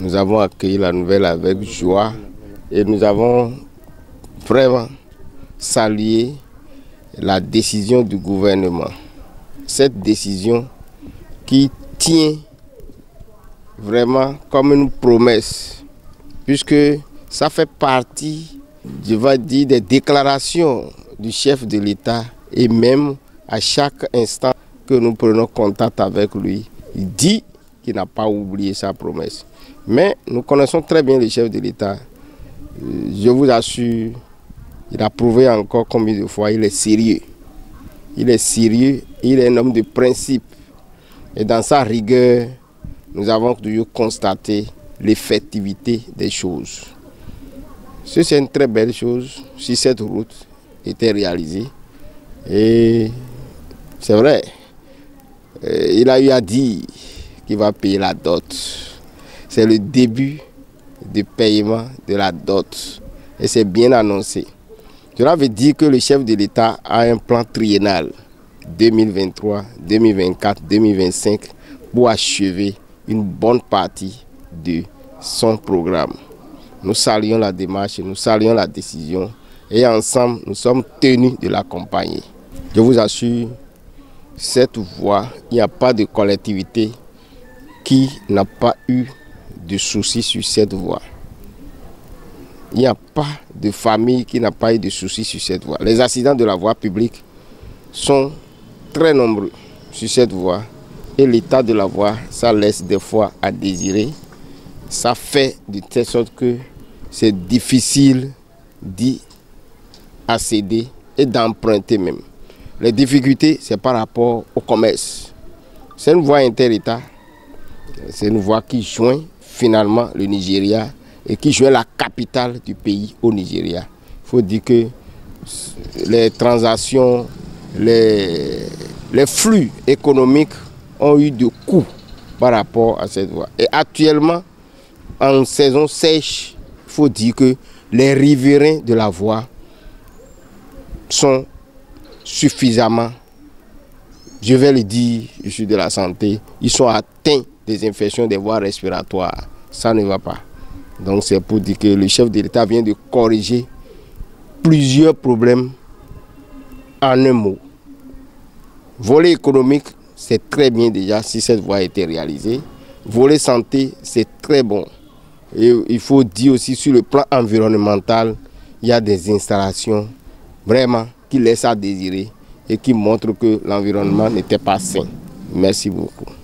Nous avons accueilli la nouvelle avec joie et nous avons vraiment salué la décision du gouvernement. Cette décision qui tient vraiment comme une promesse, puisque ça fait partie, je vais dire, des déclarations du chef de l'État et même à chaque instant que nous prenons contact avec lui, il dit n'a pas oublié sa promesse. Mais nous connaissons très bien le chef de l'État. Euh, je vous assure, il a prouvé encore combien de fois il est sérieux. Il est sérieux, il est un homme de principe. Et dans sa rigueur, nous avons toujours constaté l'effectivité des choses. C'est une très belle chose si cette route était réalisée. Et c'est vrai, euh, il a eu à dire qu'il va payer la dot. C'est le début du paiement de la dot. Et c'est bien annoncé. Cela veut dire que le chef de l'État a un plan triennal 2023, 2024, 2025 pour achever une bonne partie de son programme. Nous saluons la démarche, nous saluons la décision et ensemble, nous sommes tenus de l'accompagner. Je vous assure, cette voie, il n'y a pas de collectivité qui n'a pas eu de soucis sur cette voie. Il n'y a pas de famille qui n'a pas eu de soucis sur cette voie. Les accidents de la voie publique sont très nombreux sur cette voie et l'état de la voie, ça laisse des fois à désirer. Ça fait de telle sorte que c'est difficile d'y accéder et d'emprunter même. Les difficultés, c'est par rapport au commerce. C'est une voie inter-État. C'est une voie qui joint finalement le Nigeria et qui joint la capitale du pays au Nigeria. Il faut dire que les transactions, les, flux économiques ont eu de coûts par rapport à cette voie. Et actuellement, en saison sèche, il faut dire que les riverains de la voie sont suffisamment, je vais le dire, je suis de la santé, ils sont atteints des infections des voies respiratoires. Ça ne va pas. Donc c'est pour dire que le chef de l'État vient de corriger plusieurs problèmes en un mot. Volet économique, c'est très bien déjà si cette voie a été réalisée. Volet santé, c'est très bon. Et il faut dire aussi sur le plan environnemental, il y a des installations vraiment qui laisse à désirer et qui montre que l'environnement n'était pas sain. Merci beaucoup.